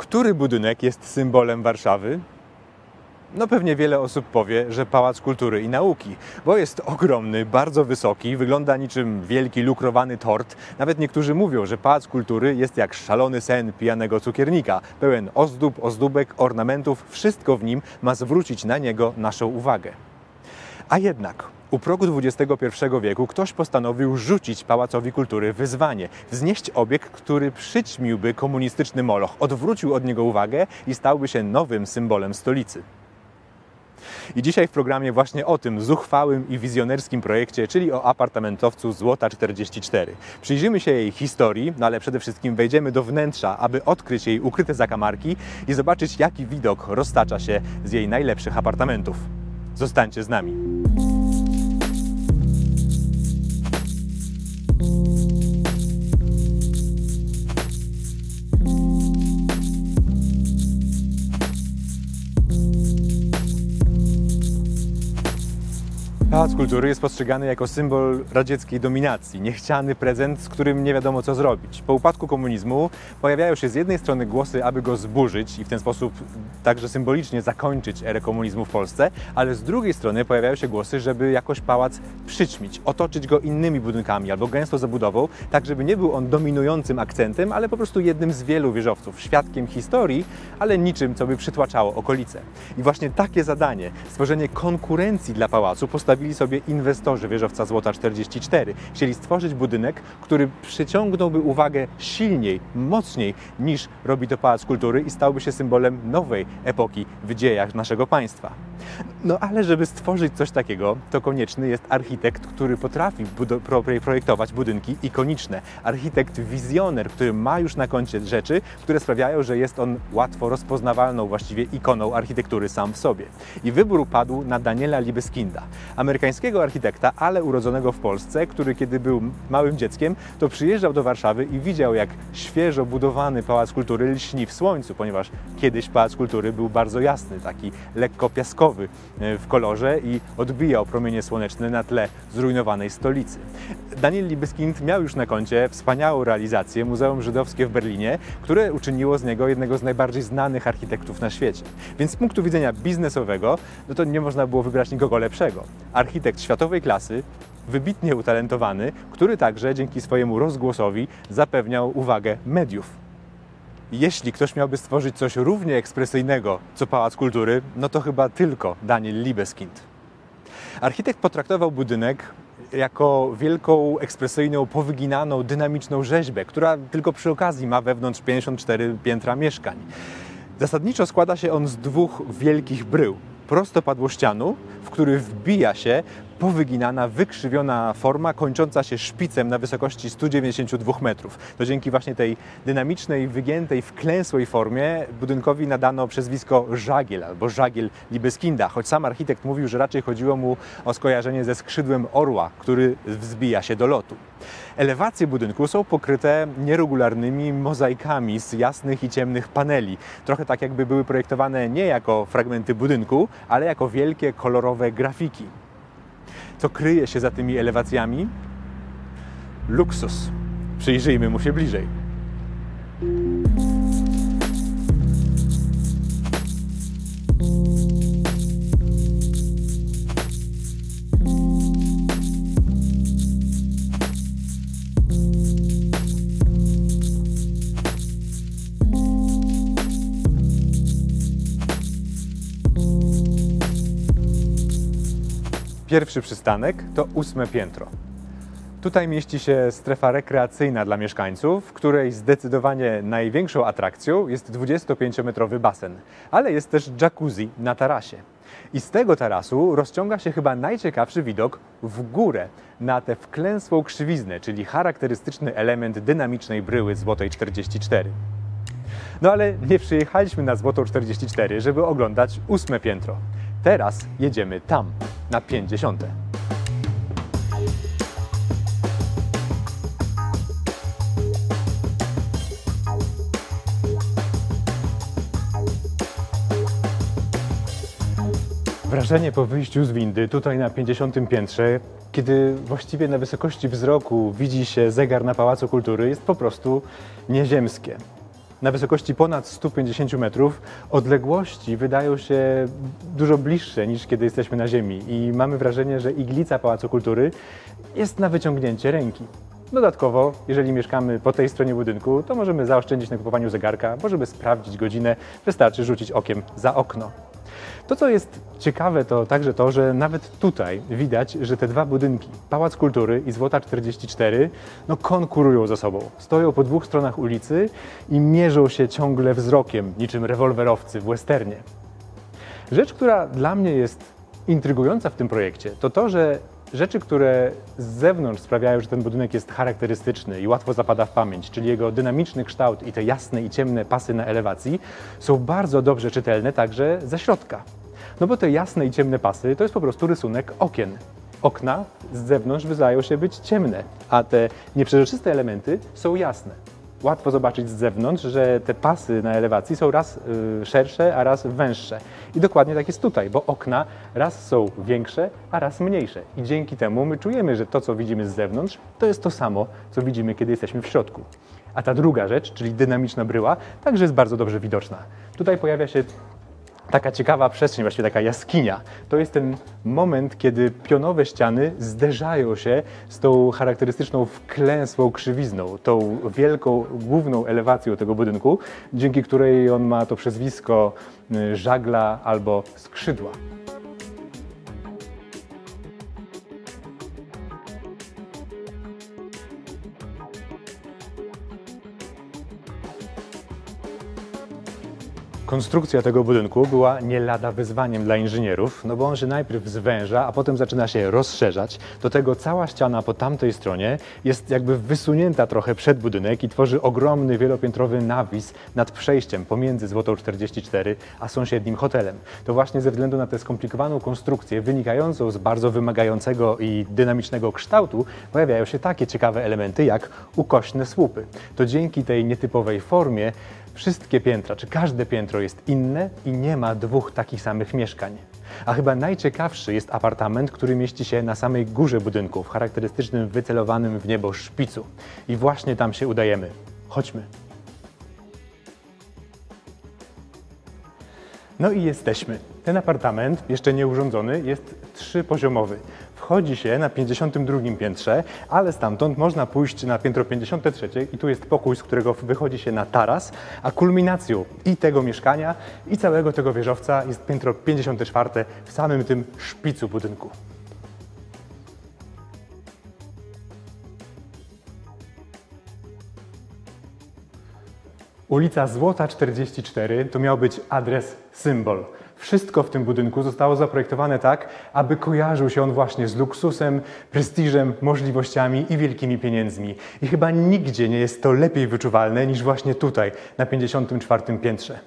Który budynek jest symbolem Warszawy? No pewnie wiele osób powie, że Pałac Kultury i Nauki, bo jest ogromny, bardzo wysoki, wygląda niczym wielki lukrowany tort. Nawet niektórzy mówią, że Pałac Kultury jest jak szalony sen pijanego cukiernika, pełen ozdób, ozdóbek, ornamentów, wszystko w nim ma zwrócić na niego naszą uwagę. A jednak u progu XXI wieku ktoś postanowił rzucić Pałacowi Kultury wyzwanie, wznieść obiekt, który przyćmiłby komunistyczny moloch, odwrócił od niego uwagę i stałby się nowym symbolem stolicy. I dzisiaj w programie właśnie o tym zuchwałym i wizjonerskim projekcie, czyli o apartamentowcu Złota 44. Przyjrzymy się jej historii, no ale przede wszystkim wejdziemy do wnętrza, aby odkryć jej ukryte zakamarki i zobaczyć, jaki widok roztacza się z jej najlepszych apartamentów. Zostańcie z nami. Pałac Kultury jest postrzegany jako symbol radzieckiej dominacji, niechciany prezent, z którym nie wiadomo co zrobić. Po upadku komunizmu pojawiają się z jednej strony głosy, aby go zburzyć i w ten sposób także symbolicznie zakończyć erę komunizmu w Polsce, ale z drugiej strony pojawiają się głosy, żeby jakoś pałac przyćmić, otoczyć go innymi budynkami albo gęsto zabudową, tak żeby nie był on dominującym akcentem, ale po prostu jednym z wielu wieżowców, świadkiem historii, ale niczym, co by przytłaczało okolice. I właśnie takie zadanie, stworzenie konkurencji dla pałacu postawili sobie inwestorzy wieżowca Złota 44. Chcieli stworzyć budynek, który przyciągnąłby uwagę silniej, mocniej niż robi to Pałac Kultury i stałby się symbolem nowej epoki w dziejach naszego państwa. No ale żeby stworzyć coś takiego, to konieczny jest architekt, który potrafi projektować budynki ikoniczne. Architekt wizjoner, który ma już na koncie rzeczy, które sprawiają, że jest on łatwo rozpoznawalną właściwie ikoną architektury sam w sobie. I wybór padł na Daniela Libeskinda, amerykańskiego architekta, ale urodzonego w Polsce, który kiedy był małym dzieckiem, to przyjeżdżał do Warszawy i widział, jak świeżo budowany Pałac Kultury lśni w słońcu, ponieważ kiedyś Pałac Kultury był bardzo jasny, taki lekko piaskowy e, w kolorze i odbijał promienie słoneczne na tle zrujnowanej stolicy. Daniel Libeskind miał już na koncie wspaniałą realizację Muzeum Żydowskie w Berlinie, które uczyniło z niego jednego z najbardziej znanych architektów na świecie. Więc z punktu widzenia biznesowego, no to nie można było wybrać nikogo lepszego architekt światowej klasy, wybitnie utalentowany, który także dzięki swojemu rozgłosowi zapewniał uwagę mediów. Jeśli ktoś miałby stworzyć coś równie ekspresyjnego co Pałac Kultury, no to chyba tylko Daniel Libeskind. Architekt potraktował budynek jako wielką, ekspresyjną, powyginaną, dynamiczną rzeźbę, która tylko przy okazji ma wewnątrz 54 piętra mieszkań. Zasadniczo składa się on z dwóch wielkich brył prostopadłościanu, w który wbija się powyginana, wykrzywiona forma kończąca się szpicem na wysokości 192 metrów. To dzięki właśnie tej dynamicznej, wygiętej, wklęsłej formie budynkowi nadano przezwisko Żagiel albo Żagiel Libeskinda, choć sam architekt mówił, że raczej chodziło mu o skojarzenie ze skrzydłem orła, który wzbija się do lotu. Elewacje budynku są pokryte nieregularnymi mozaikami z jasnych i ciemnych paneli. Trochę tak jakby były projektowane nie jako fragmenty budynku, ale jako wielkie, kolorowe grafiki. Co kryje się za tymi elewacjami? Luksus. Przyjrzyjmy mu się bliżej. Pierwszy przystanek to ósme piętro. Tutaj mieści się strefa rekreacyjna dla mieszkańców, w której zdecydowanie największą atrakcją jest 25-metrowy basen, ale jest też jacuzzi na tarasie. I z tego tarasu rozciąga się chyba najciekawszy widok w górę, na tę wklęsłą krzywiznę, czyli charakterystyczny element dynamicznej bryły Złotej 44. No ale nie przyjechaliśmy na Złotą 44, żeby oglądać ósme piętro. Teraz jedziemy tam, na 50. Wrażenie po wyjściu z windy tutaj na 50 piętrze, kiedy właściwie na wysokości wzroku widzi się zegar na Pałacu Kultury, jest po prostu nieziemskie. Na wysokości ponad 150 metrów odległości wydają się dużo bliższe niż kiedy jesteśmy na Ziemi i mamy wrażenie, że iglica Pałacu Kultury jest na wyciągnięcie ręki. Dodatkowo, jeżeli mieszkamy po tej stronie budynku, to możemy zaoszczędzić na kupowaniu zegarka, bo żeby sprawdzić godzinę, wystarczy rzucić okiem za okno. To, co jest ciekawe, to także to, że nawet tutaj widać, że te dwa budynki, Pałac Kultury i Złota 44, no konkurują ze sobą. Stoją po dwóch stronach ulicy i mierzą się ciągle wzrokiem, niczym rewolwerowcy w westernie. Rzecz, która dla mnie jest intrygująca w tym projekcie, to to, że rzeczy, które z zewnątrz sprawiają, że ten budynek jest charakterystyczny i łatwo zapada w pamięć, czyli jego dynamiczny kształt i te jasne i ciemne pasy na elewacji, są bardzo dobrze czytelne także ze środka. No bo te jasne i ciemne pasy to jest po prostu rysunek okien. Okna z zewnątrz wydają się być ciemne, a te nieprzezroczyste elementy są jasne. Łatwo zobaczyć z zewnątrz, że te pasy na elewacji są raz y, szersze, a raz węższe. I dokładnie tak jest tutaj, bo okna raz są większe, a raz mniejsze. I dzięki temu my czujemy, że to, co widzimy z zewnątrz, to jest to samo, co widzimy, kiedy jesteśmy w środku. A ta druga rzecz, czyli dynamiczna bryła, także jest bardzo dobrze widoczna. Tutaj pojawia się taka ciekawa przestrzeń, właściwie taka jaskinia. To jest ten moment, kiedy pionowe ściany zderzają się z tą charakterystyczną wklęsłą krzywizną, tą wielką, główną elewacją tego budynku, dzięki której on ma to przezwisko y, żagla albo skrzydła. Konstrukcja tego budynku była nie lada wyzwaniem dla inżynierów, no bo on się najpierw zwęża, a potem zaczyna się rozszerzać. Do tego cała ściana po tamtej stronie jest jakby wysunięta trochę przed budynek i tworzy ogromny wielopiętrowy nawis nad przejściem pomiędzy Złotą 44 a sąsiednim hotelem. To właśnie ze względu na tę skomplikowaną konstrukcję wynikającą z bardzo wymagającego i dynamicznego kształtu pojawiają się takie ciekawe elementy jak ukośne słupy. To dzięki tej nietypowej formie Wszystkie piętra, czy każde piętro jest inne i nie ma dwóch takich samych mieszkań. A chyba najciekawszy jest apartament, który mieści się na samej górze budynku, w charakterystycznym wycelowanym w niebo szpicu. I właśnie tam się udajemy. Chodźmy. No i jesteśmy. Ten apartament, jeszcze nieurządzony, jest trzypoziomowy wchodzi się na 52 piętrze, ale stamtąd można pójść na piętro 53 i tu jest pokój, z którego wychodzi się na taras, a kulminacją i tego mieszkania, i całego tego wieżowca jest piętro 54 w samym tym szpicu budynku. Ulica Złota 44 to miał być adres symbol. Wszystko w tym budynku zostało zaprojektowane tak, aby kojarzył się on właśnie z luksusem, prestiżem, możliwościami i wielkimi pieniędzmi. I chyba nigdzie nie jest to lepiej wyczuwalne niż właśnie tutaj, na 54 piętrze.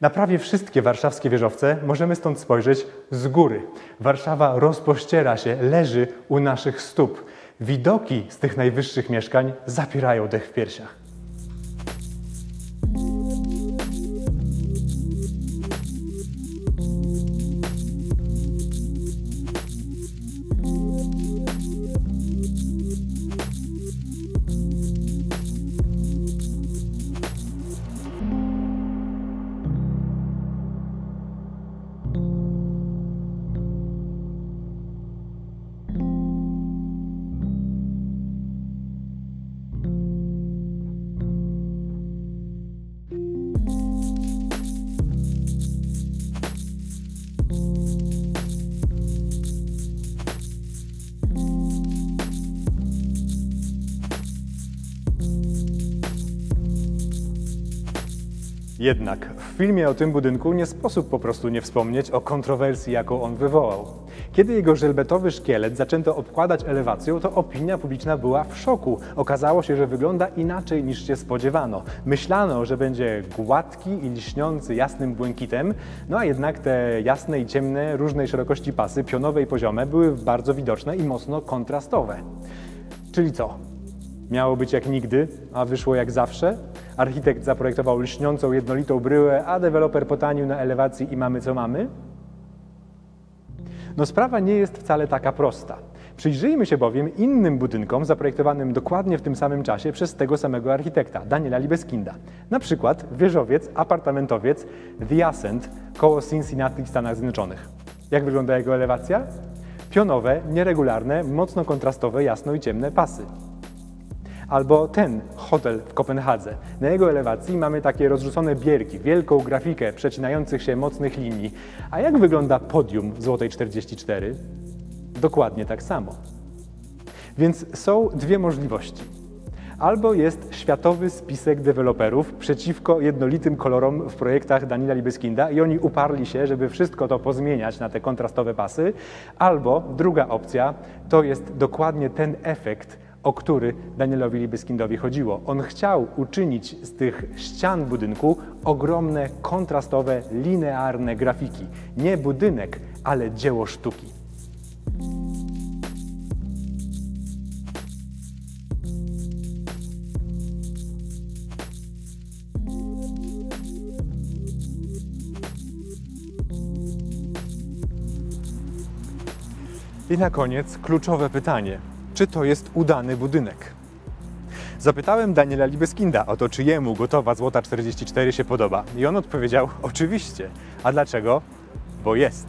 Na prawie wszystkie warszawskie wieżowce możemy stąd spojrzeć z góry. Warszawa rozpościera się, leży u naszych stóp. Widoki z tych najwyższych mieszkań zapierają dech w piersiach. Jednak w filmie o tym budynku nie sposób po prostu nie wspomnieć o kontrowersji, jaką on wywołał. Kiedy jego żelbetowy szkielet zaczęto obkładać elewacją, to opinia publiczna była w szoku. Okazało się, że wygląda inaczej niż się spodziewano. Myślano, że będzie gładki i liśniący jasnym błękitem, no a jednak te jasne i ciemne, różnej szerokości pasy, pionowe i poziome, były bardzo widoczne i mocno kontrastowe. Czyli co? Miało być jak nigdy, a wyszło jak zawsze? Architekt zaprojektował lśniącą, jednolitą bryłę, a deweloper potanił na elewacji i mamy co mamy? No sprawa nie jest wcale taka prosta. Przyjrzyjmy się bowiem innym budynkom zaprojektowanym dokładnie w tym samym czasie przez tego samego architekta, Daniela Libeskinda. Na przykład wieżowiec, apartamentowiec The Ascent koło Cincinnati w Stanach Zjednoczonych. Jak wygląda jego elewacja? Pionowe, nieregularne, mocno kontrastowe, jasno i ciemne pasy. Albo ten hotel w Kopenhadze. Na jego elewacji mamy takie rozrzucone bierki, wielką grafikę przecinających się mocnych linii. A jak wygląda podium w Złotej 44? Dokładnie tak samo. Więc są dwie możliwości. Albo jest światowy spisek deweloperów przeciwko jednolitym kolorom w projektach Daniela Libeskinda i oni uparli się, żeby wszystko to pozmieniać na te kontrastowe pasy. Albo druga opcja to jest dokładnie ten efekt, o który Danielowi Libeskindowi chodziło. On chciał uczynić z tych ścian budynku ogromne, kontrastowe, linearne grafiki. Nie budynek, ale dzieło sztuki. I na koniec kluczowe pytanie. Czy to jest udany budynek? Zapytałem Daniela Libeskinda o to, czy jemu gotowa Złota 44 się podoba. I on odpowiedział, oczywiście. A dlaczego? Bo jest.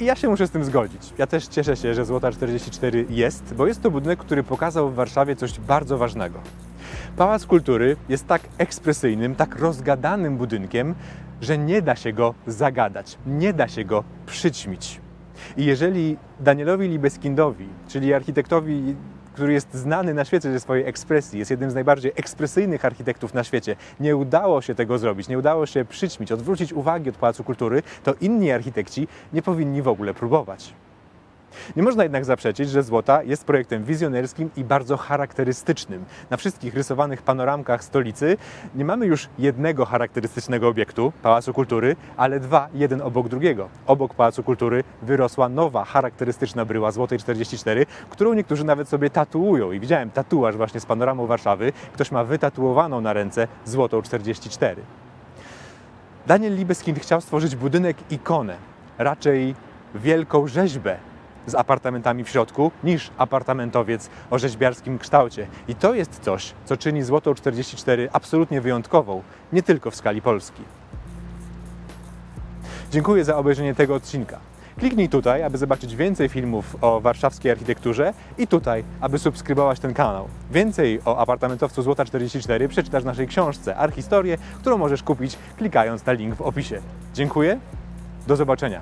I ja się muszę z tym zgodzić. Ja też cieszę się, że Złota 44 jest, bo jest to budynek, który pokazał w Warszawie coś bardzo ważnego. Pałac Kultury jest tak ekspresyjnym, tak rozgadanym budynkiem, że nie da się go zagadać, nie da się go przyćmić. I jeżeli Danielowi Libeskindowi, czyli architektowi, który jest znany na świecie ze swojej ekspresji, jest jednym z najbardziej ekspresyjnych architektów na świecie, nie udało się tego zrobić, nie udało się przyćmić, odwrócić uwagi od Pałacu Kultury, to inni architekci nie powinni w ogóle próbować. Nie można jednak zaprzeczyć, że Złota jest projektem wizjonerskim i bardzo charakterystycznym. Na wszystkich rysowanych panoramkach stolicy nie mamy już jednego charakterystycznego obiektu, Pałacu Kultury, ale dwa, jeden obok drugiego. Obok Pałacu Kultury wyrosła nowa, charakterystyczna bryła Złotej 44, którą niektórzy nawet sobie tatuują. I widziałem tatuaż właśnie z panoramą Warszawy. Ktoś ma wytatuowaną na ręce Złotą 44. Daniel Libeskind chciał stworzyć budynek ikonę, raczej wielką rzeźbę z apartamentami w środku niż apartamentowiec o rzeźbiarskim kształcie. I to jest coś, co czyni Złotą 44 absolutnie wyjątkową, nie tylko w skali Polski. Dziękuję za obejrzenie tego odcinka. Kliknij tutaj, aby zobaczyć więcej filmów o warszawskiej architekturze i tutaj, aby subskrybować ten kanał. Więcej o apartamentowcu Złota 44 przeczytasz w naszej książce Archistorie, którą możesz kupić klikając na link w opisie. Dziękuję, do zobaczenia.